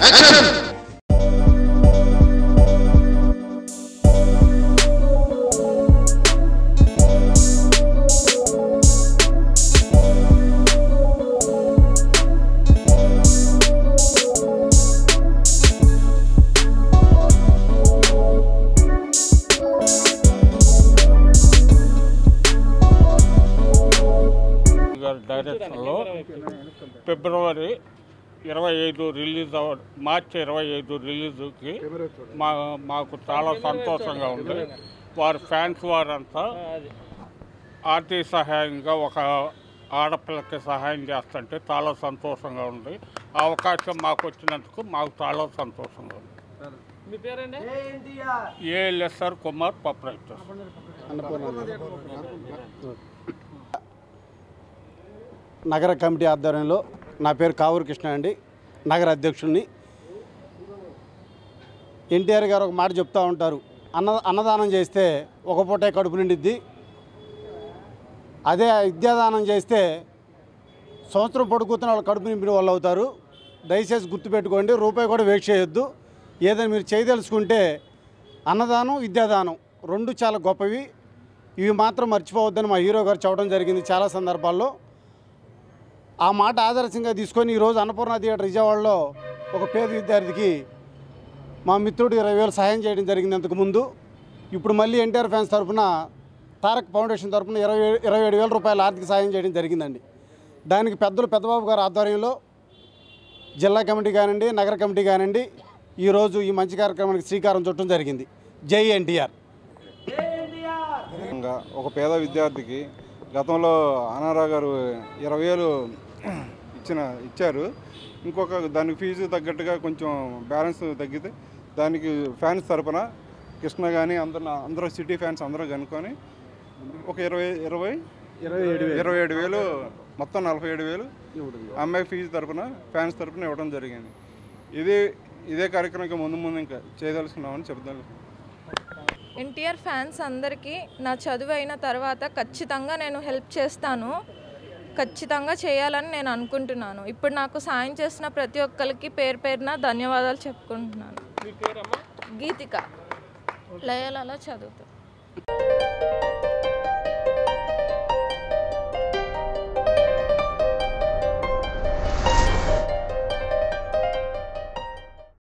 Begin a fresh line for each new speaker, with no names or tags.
Action
డైరెక్షన్లో ఫిబ్రవరి ఇరవై ఐదు రిలీజ్ అవ మార్చి ఇరవై ఐదు రిలీజ్కి మా మాకు చాలా సంతోషంగా ఉంది. వారి ఫ్యాన్స్ వారంతా ఆర్థిక సహాయంగా ఒక ఆడపిల్లకి సహాయం చేస్తుంటే చాలా సంతోషంగా ఉంది. ఆ అవకాశం మాకు వచ్చినందుకు మాకు చాలా సంతోషంగా ఉంది.
మీ పేరండి?
ఏఎల్ఎస్ఆర్ కుమార్ పప్రైటర్
నగర కమిటీ ఆధ్వర్యంలో నా పేరు కావూరు కృష్ణ అండి. నగర అధ్యక్షుడిని. ఎన్టీఆర్ గారు ఒక మాట చెప్తూ ఉంటారు. అన్న అన్నదానం చేస్తే ఒక పూటే కడుపు నిండిద్ది. అదే విద్యాదానం చేస్తే సంవత్సరం పడుకుతున్న వాళ్ళు కడుపు నింపిన వాళ్ళు అవుతారు. దయచేసి గుర్తుపెట్టుకోండి రూపాయి కూడా వేస్ట్ చేయొద్దు. ఏదైనా మీరు చేయదలుచుకుంటే అన్నదానం విద్యాదానం రెండు చాలా గొప్పవి. ఇవి మాత్రం మర్చిపోవద్దని మా హీరో గారు చెప్పడం జరిగింది చాలా సందర్భాల్లో. ఆ మాట ఆదర్శంగా తీసుకొని ఈరోజు అన్నపూర్ణ థియేటర్ విజయవాడలో ఒక పేద విద్యార్థికి మా మిత్రుడు ఇరవై వేలు సహాయం చేయడం జరిగింది అంతకుముందు ఇప్పుడు మళ్ళీ ఎన్టీఆర్ ఫ్యాన్స్ తరఫున తారక్ ఫౌండేషన్ తరఫున ఇరవై ఇరవై ఏడు వేల రూపాయల ఆర్థిక సాయం చేయడం జరిగిందండి. దానికి పెద్దలు పెద్దబాబు గారు ఆధ్వర్యంలో జిల్లా కమిటీ కానివ్వండి నగర కమిటీ కానివ్వండి ఈరోజు ఈ మంచి కార్యక్రమానికి శ్రీకారం చుట్టడం జరిగింది. జై ఎన్టీఆర్.
ఒక పేద విద్యార్థికి గతంలో అనారా గారు ఇరవై వేలు ఇచ్చిన ఇచ్చారు. ఇంకొక దానికి ఫీజు తగ్గట్టుగా కొంచెం బ్యాలెన్స్ తగ్గితే దానికి ఫ్యాన్స్ తరపున కృష్ణ కానీ అందరు అందరూ సిటీ ఫ్యాన్స్ అందరూ కనుక్కొని ఒక ఇరవై ఇరవై
ఇరవై ఏడు
ఇరవై ఏడు వేలు మొత్తం నలభై ఏడు వేలు అమ్మాయి ఫీజు తరపున ఫ్యాన్స్ తరపున ఇవ్వడం జరిగింది. ఇది ఇదే కార్యక్రమం ముందు ముందు ఇంకా చేయదలుచుకున్నామని చెప్తాను
ఎన్టీఆర్ ఫ్యాన్స్ అందరికీ నా చదువు అయిన తర్వాత ఖచ్చితంగా నేను హెల్ప్ చేస్తాను. ఖచ్చితంగా చేయాలని నేను అనుకుంటున్నాను. ఇప్పుడు నాకు సాయం చేసిన ప్రతి ఒక్కరికి పేరు పేరున ధన్యవాదాలు చెప్పుకుంటున్నాను. గీతిక. లయలలో చదువుతాను